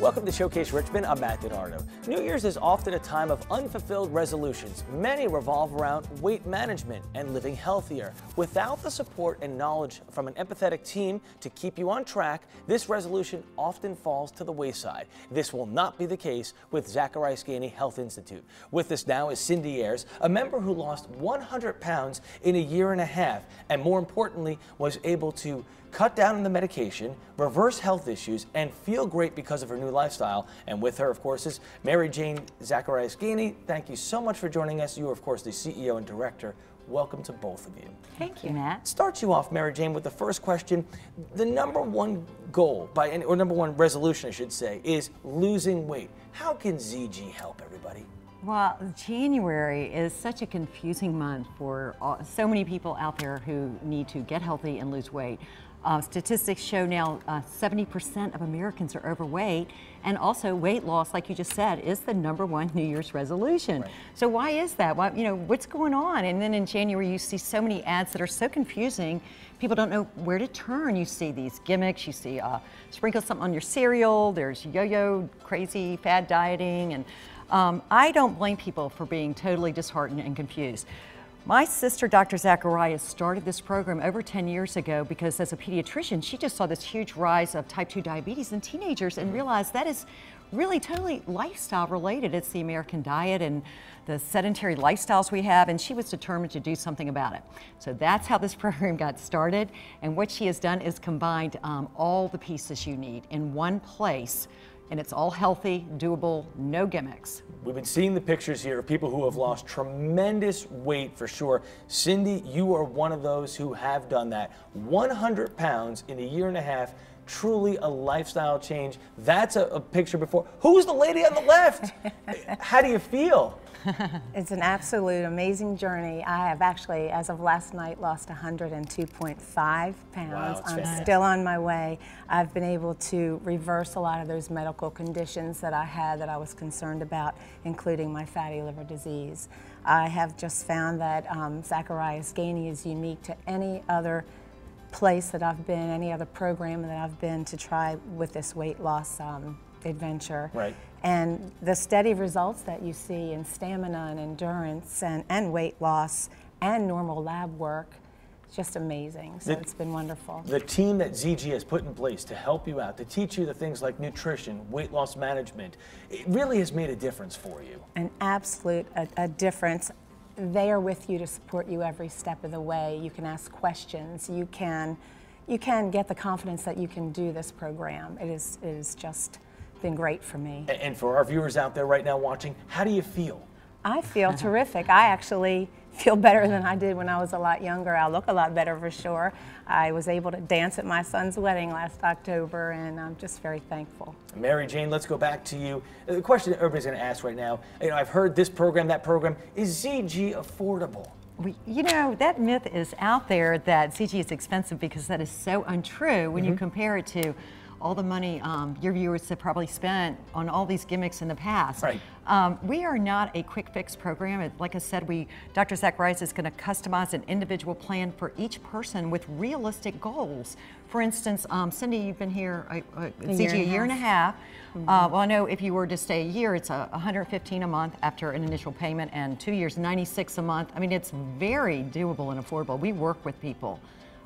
Welcome to Showcase Richmond. I'm Matt DiNardo. New Year's is often a time of unfulfilled resolutions. Many revolve around weight management and living healthier. Without the support and knowledge from an empathetic team to keep you on track, this resolution often falls to the wayside. This will not be the case with Zacharias Ganey Health Institute. With us now is Cindy Ayers, a member who lost 100 pounds in a year and a half, and more importantly, was able to cut down on the medication, reverse health issues, and feel great because of her new lifestyle. And with her, of course, is Mary Jane Zacharias Ganey. Thank you so much for joining us. You are, of course, the CEO and director. Welcome to both of you. Thank you, Matt. Start you off, Mary Jane, with the first question. The number one goal, by any, or number one resolution, I should say, is losing weight. How can ZG help everybody? Well, January is such a confusing month for all, so many people out there who need to get healthy and lose weight. Uh, statistics show now 70% uh, of Americans are overweight, and also weight loss, like you just said, is the number one New Year's resolution. Right. So why is that? Why, you know, what's going on? And then in January, you see so many ads that are so confusing. People don't know where to turn. You see these gimmicks. You see uh, sprinkle something on your cereal. There's yo-yo, crazy fad dieting, and um, I don't blame people for being totally disheartened and confused. My sister, Dr. Zacharias, started this program over 10 years ago because as a pediatrician, she just saw this huge rise of type 2 diabetes in teenagers and realized that is really totally lifestyle related. It's the American diet and the sedentary lifestyles we have, and she was determined to do something about it. So that's how this program got started. And what she has done is combined um, all the pieces you need in one place and it's all healthy, doable, no gimmicks. We've been seeing the pictures here of people who have lost tremendous weight for sure. Cindy, you are one of those who have done that. 100 pounds in a year and a half, truly a lifestyle change. That's a, a picture before. Who's the lady on the left? How do you feel? it's an absolute amazing journey. I have actually, as of last night, lost 102.5 pounds. Wow, I'm still on my way. I've been able to reverse a lot of those medical conditions that I had that I was concerned about, including my fatty liver disease. I have just found that um, Zacharias Ganey is unique to any other place that I've been, any other program that I've been to try with this weight loss um, adventure. Right. And the steady results that you see in stamina and endurance and, and weight loss and normal lab work, just amazing. So the, it's been wonderful. The team that ZG has put in place to help you out, to teach you the things like nutrition, weight loss management, it really has made a difference for you. An absolute a, a difference. They are with you to support you every step of the way. You can ask questions. You can, you can get the confidence that you can do this program. It is, it is just been great for me. And for our viewers out there right now watching, how do you feel? I feel terrific. I actually feel better than I did when I was a lot younger. I look a lot better for sure. I was able to dance at my son's wedding last October, and I'm just very thankful. Mary Jane, let's go back to you. The question that everybody's going to ask right now, you know, I've heard this program, that program. Is ZG affordable? We, you know, that myth is out there that ZG is expensive because that is so untrue when mm -hmm. you mm-hmm. compare it to all the money um, your viewers have probably spent on all these gimmicks in the past. Right. Um, we are not a quick fix program. It, like I said, we Dr. Zacharias is going to customize an individual plan for each person with realistic goals. For instance, um, Cindy, you've been here uh, uh, a, year, a year and a half. Mm -hmm. uh, well, I know if you were to stay a year, it's a 115 a month after an initial payment, and two years, 96 a month. I mean, it's very doable and affordable. We work with people.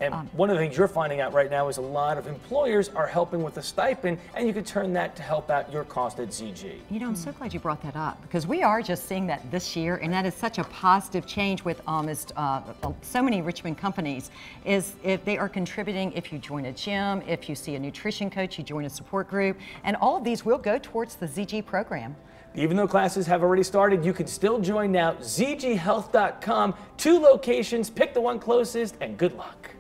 And um, one of the things you're finding out right now is a lot of employers are helping with the stipend, and you could turn that to help out your cost at ZG. You know, I'm so glad you brought that up because we are just seeing that this year, and that is such a positive change with almost uh, so many Richmond companies. Is if they are contributing, if you join a gym, if you see a nutrition coach, you join a support group, and all of these will go towards the ZG program. Even though classes have already started, you can still join now. ZGHealth.com, two locations, pick the one closest, and good luck.